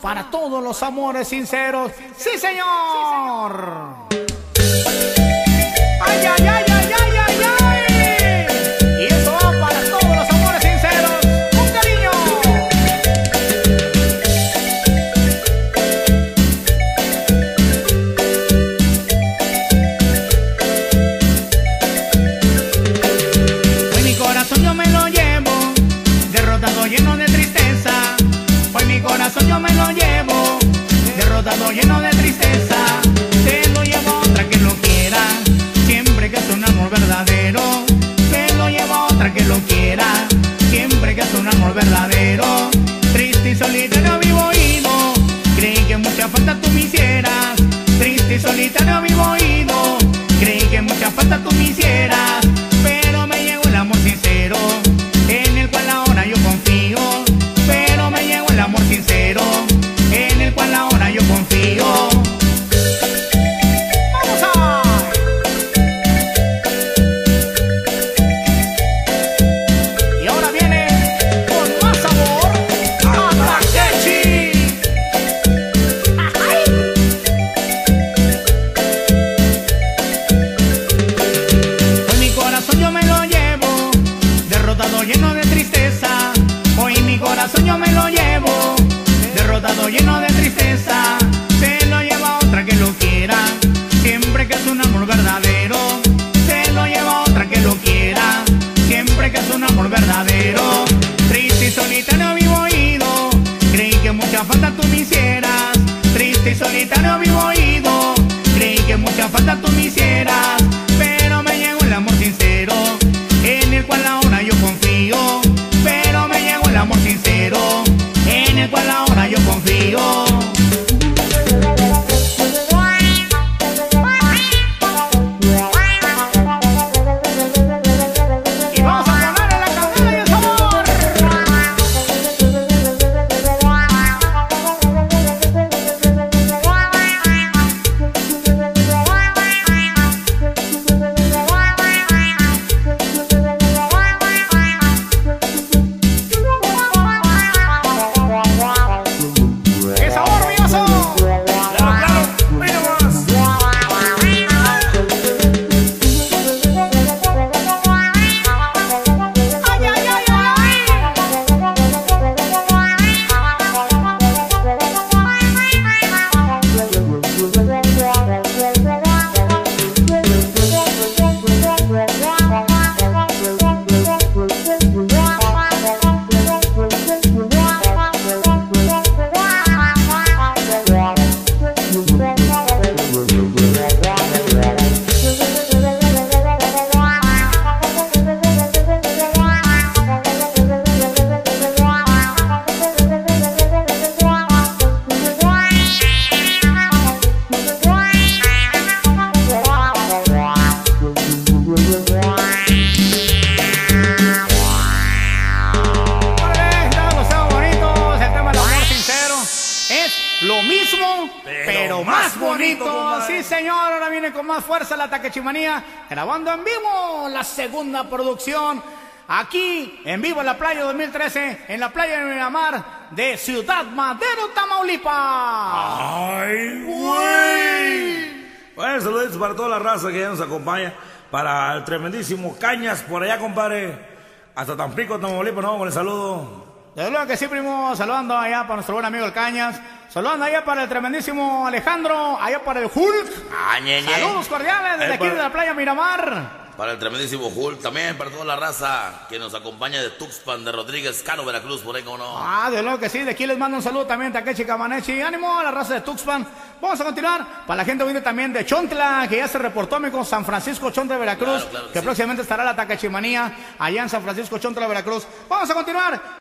Para todos los amores sinceros. ¡Sí, señor! ¡Ay, ay, ay, ay, ay, ay, ay! Y eso va para todos los amores sinceros. ¡Con cariño! Hoy mi corazón yo me lo llevo, derrotado lleno de corazón yo me lo llevo, derrotado lleno de tristeza. Se lo llevo a otra que lo quiera, siempre que es un amor verdadero. Se lo llevo a otra que lo quiera, siempre que es un amor verdadero. Triste y solitario vivo ido, creí que mucha falta tú me hicieras. Triste y solitario vivo ido, creí que mucha falta tú me hicieras. Lleno de tristeza. Se lo lleva otra que lo quiera, siempre que es un amor verdadero. Se lo lleva otra que lo quiera, siempre que es un amor verdadero. Triste y solitario vivo ido, creí que mucha falta tú me hicieras. Triste y solitario vivo ido, creí que mucha falta tú me hicieras. Más bonito. Sí, señor, ahora viene con más fuerza la Taquechimanía, grabando en vivo la segunda producción. Aquí, en vivo en la playa 2013, en la playa de Miramar de Ciudad Madero, Tamaulipas. Ay, güey. Bueno, saludos para toda la raza que ya nos acompaña. Para el tremendísimo Cañas por allá, compadre. Hasta Tampico, Tamaulipas, no, con el saludo. Desde luego que sí, primo, saludando allá para nuestro buen amigo el Cañas, saludando allá para el tremendísimo Alejandro, allá para el Hulk. Ah, ñe, ñe. Saludos cordiales desde aquí para- de la playa Miramar. Para el tremendísimo Hulk, también para toda la raza que nos acompaña de Tuxpan, de Rodríguez, Cano, Veracruz, por ahí como no. Ah, de luego que sí, de aquí les mando un saludo también, Takechi Camanechi. Ánimo a la raza de Tuxpan. Vamos a continuar. Para la gente humilde también de Chontla, que ya se reportó, amigo, San Francisco, Chontla, Veracruz. Claro, claro que que sí. próximamente estará la Takechimanía allá en San Francisco, Chontla, Veracruz. Vamos a continuar